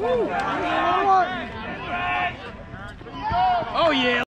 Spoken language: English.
Oh yeah!